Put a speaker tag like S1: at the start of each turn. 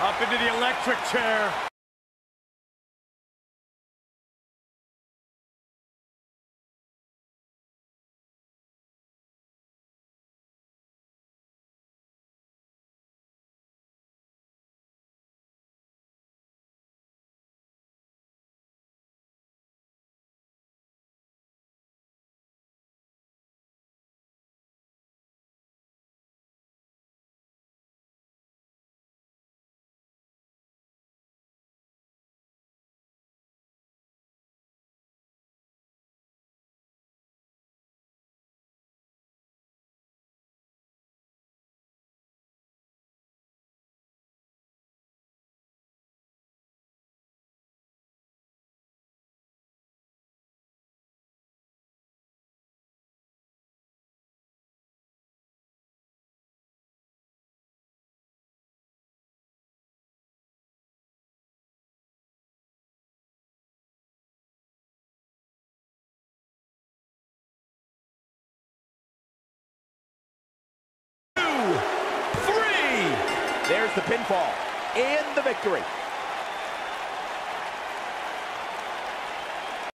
S1: Up into the electric chair.
S2: There's the pinfall and the victory.